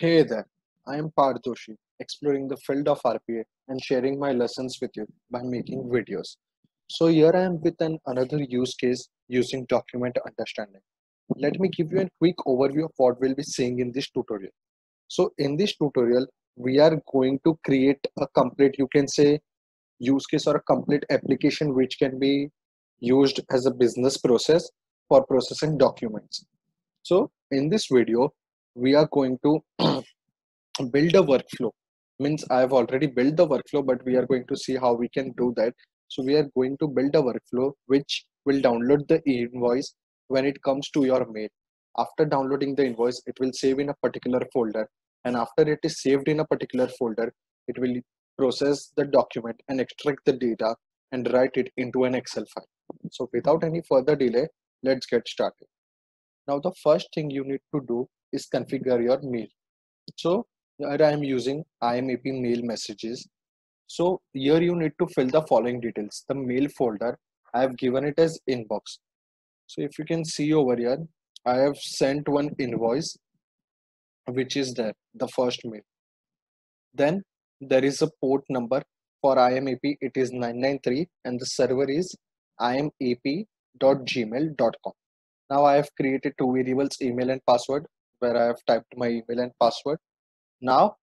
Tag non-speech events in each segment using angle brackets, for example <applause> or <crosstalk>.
Hey there, I am Parth Doshi, exploring the field of RPA and sharing my lessons with you by making videos. So here I am with an another use case using document understanding. Let me give you a quick overview of what we'll be seeing in this tutorial. So in this tutorial, we are going to create a complete, you can say use case or a complete application which can be used as a business process for processing documents. So in this video, we are going to <clears throat> build a workflow. Means i have already built the workflow but we are going to see how we can do that. So we are going to build a workflow which will download the invoice when it comes to your mail. After downloading the invoice it will save in a particular folder. And after it is saved in a particular folder it will process the document and extract the data and write it into an excel file. So without any further delay let's get started. Now the first thing you need to do is configure your mail. So here I am using IMAP mail messages. So here you need to fill the following details. The mail folder, I have given it as inbox. So if you can see over here, I have sent one invoice, which is there, the first mail. Then there is a port number for IMAP, it is 993 and the server is imap.gmail.com. Now I have created two variables, email and password where I have typed my email and password. Now,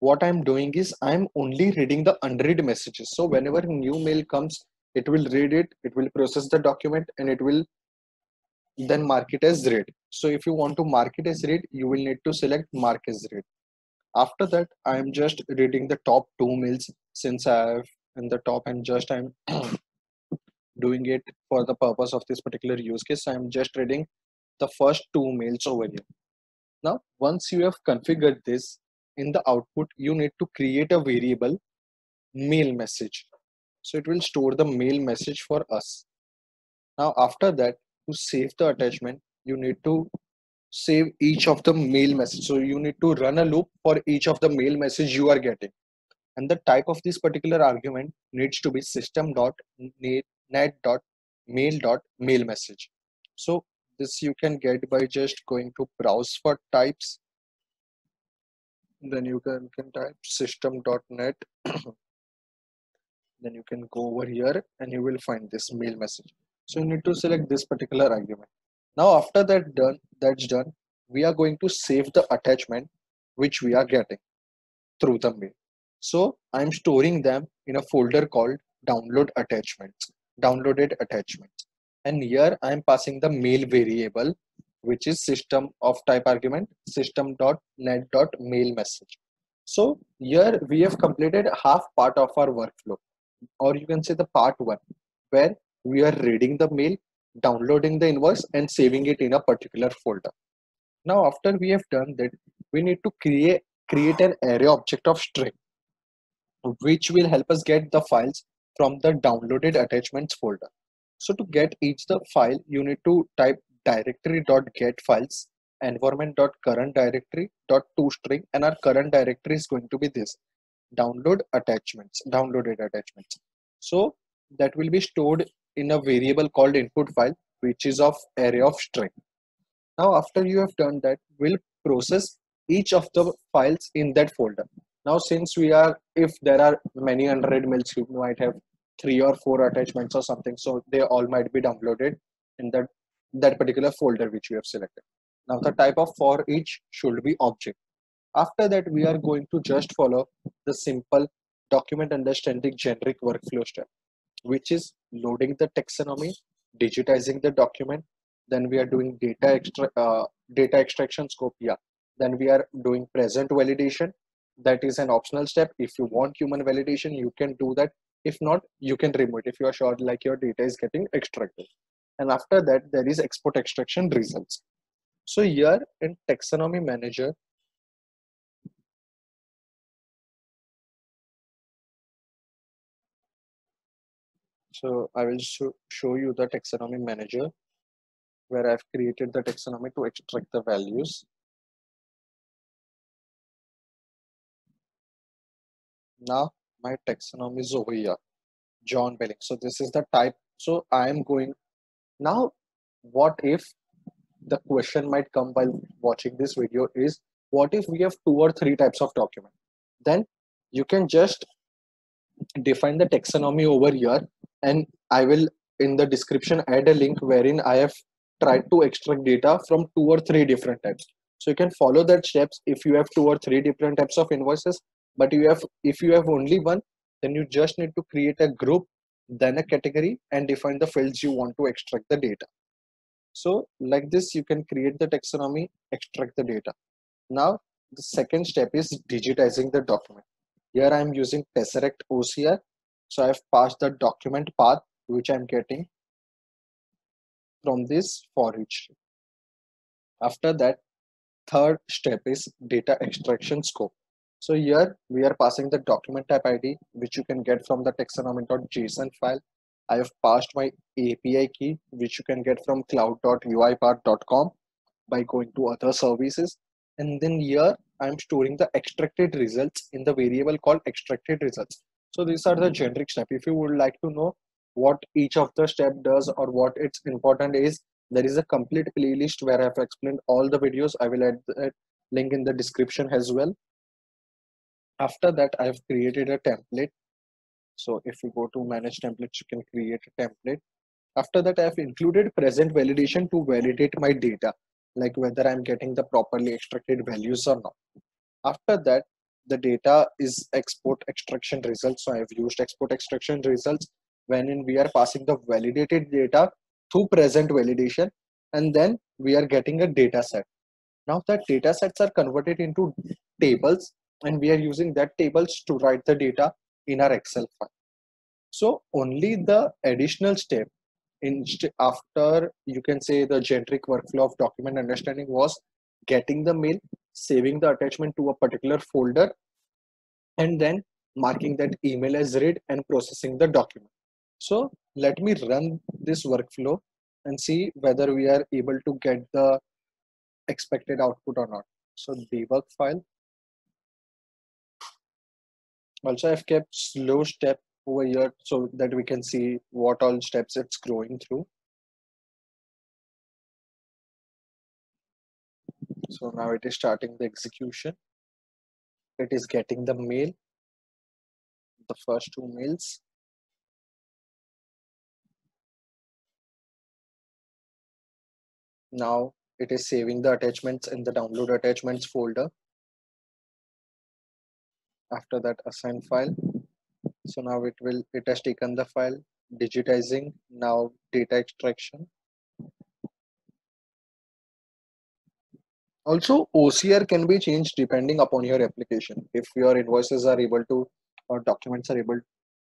what I'm doing is I'm only reading the unread messages. So whenever new mail comes, it will read it, it will process the document and it will then mark it as read. So if you want to mark it as read, you will need to select mark as read. After that, I'm just reading the top two mails since I have in the top and just I'm <coughs> doing it for the purpose of this particular use case. I'm just reading the first two mails over here. Now, once you have configured this in the output, you need to create a variable mail message. So it will store the mail message for us. Now, after that, to save the attachment, you need to save each of the mail message. So you need to run a loop for each of the mail message you are getting. And the type of this particular argument needs to be system.net.mail.mail message. So this you can get by just going to browse for types. Then you can, can type system.net <clears throat> then you can go over here and you will find this mail message. So you need to select this particular argument. Now after that done that's done we are going to save the attachment which we are getting through the mail. So i'm storing them in a folder called download attachments downloaded attachments and here I am passing the mail variable which is system of type argument system dot net dot mail message. So here we have completed half part of our workflow. Or you can say the part one where we are reading the mail downloading the invoice and saving it in a particular folder. Now after we have done that we need to create create an array object of string which will help us get the files from the downloaded attachments folder so to get each the file, you need to type directory.get files environment.current string and our current directory is going to be this. Download attachments downloaded attachments. So that will be stored in a variable called input file which is of array of string. Now after you have done that we'll process each of the files in that folder. Now since we are if there are many unread mails you might have three or four attachments or something so they all might be downloaded in that that particular folder which we have selected. Now the type of for each should be object. After that we are going to just follow the simple document understanding generic workflow step which is loading the taxonomy digitizing the document. Then we are doing data extra uh, data extraction scope yeah. Then we are doing present validation. That is an optional step. If you want human validation you can do that if not you can remove it if you are sure like your data is getting extracted. And after that there is export extraction results. So here in taxonomy manager so i will show, show you the taxonomy manager where i've created the taxonomy to extract the values. Now my taxonomy is over here john belling. So this is the type. So i am going now what if the question might come while watching this video is what if we have two or three types of document? Then you can just define the taxonomy over here and i will in the description add a link wherein i have tried to extract data from two or three different types. So you can follow that steps. If you have two or three different types of invoices but you have if you have only one then you just need to create a group then a category and define the fields you want to extract the data. So like this you can create the taxonomy extract the data. Now the second step is digitizing the document. Here i'm using tesseract ocr so i've passed the document path which i'm getting from this for each. After that third step is data extraction scope so here we are passing the document type ID, which you can get from the taxonomy.json file. I have passed my API key, which you can get from cloud.uipath.com by going to other services. And then here I'm storing the extracted results in the variable called extracted results. So these are the generic step. If you would like to know what each of the step does or what its important is, there is a complete playlist where I have explained all the videos. I will add the link in the description as well after that i've created a template. So if you go to manage templates you can create a template. After that i've included present validation to validate my data like whether i'm getting the properly extracted values or not. After that the data is export extraction results. So i've used export extraction results wherein we are passing the validated data to present validation and then we are getting a data set. Now that data sets are converted into tables and we are using that tables to write the data in our excel file. So only the additional step in after you can say the generic workflow of document understanding was getting the mail saving the attachment to a particular folder and then marking that email as read and processing the document. So let me run this workflow and see whether we are able to get the expected output or not. So debug file also I've kept slow step over here so that we can see what all steps it's growing through. So now it is starting the execution. It is getting the mail, the first two mails. Now it is saving the attachments in the download attachments folder after that assign file. So now it will it has taken the file digitizing now data extraction. Also ocr can be changed depending upon your application. If your invoices are able to or documents are able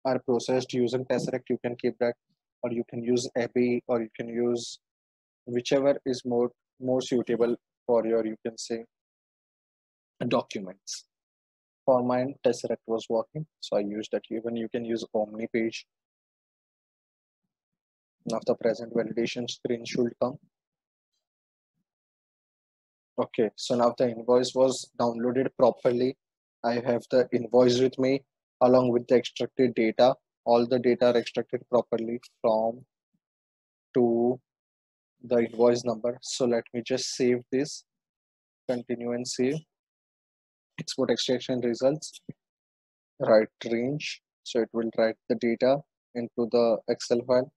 are processed using tesseract you can keep that. Or you can use epi or you can use whichever is more more suitable for your you can say documents for mine tesseract was working. So i used that. Even you can use omni page. Now the present validation screen should come. Okay so now the invoice was downloaded properly. I have the invoice with me along with the extracted data. All the data are extracted properly from to the invoice number. So let me just save this. Continue and save export extraction results write range so it will write the data into the excel file.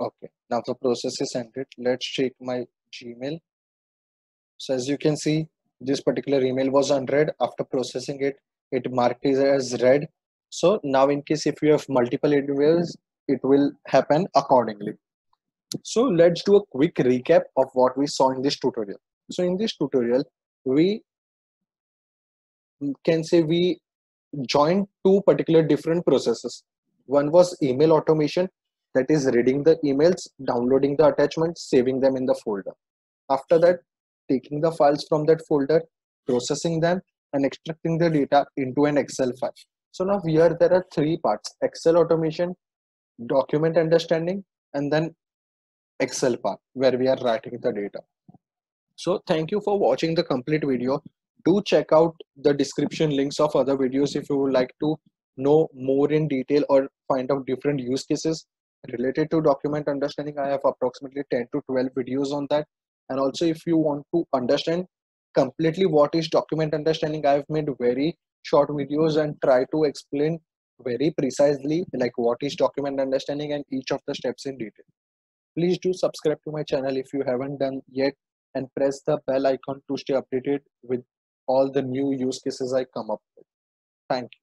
Okay now the process is ended. Let's check my gmail. So as you can see this particular email was unread. After processing it it marked as read. So now in case if you have multiple emails it will happen accordingly so let's do a quick recap of what we saw in this tutorial. So in this tutorial, we can say we joined two particular different processes. One was email automation, that is reading the emails, downloading the attachments, saving them in the folder. After that, taking the files from that folder, processing them, and extracting the data into an Excel file. So now here there are three parts, Excel automation, document understanding, and then Excel part where we are writing the data. So thank you for watching the complete video. Do check out the description links of other videos if you would like to know more in detail or find out different use cases. related to document understanding i have approximately 10 to 12 videos on that and also if you want to understand completely what is document understanding i've made very short videos and try to explain very precisely like what is document understanding and each of the steps in detail please do subscribe to my channel if you haven't done yet and press the bell icon to stay updated with all the new use cases i come up with. Thank you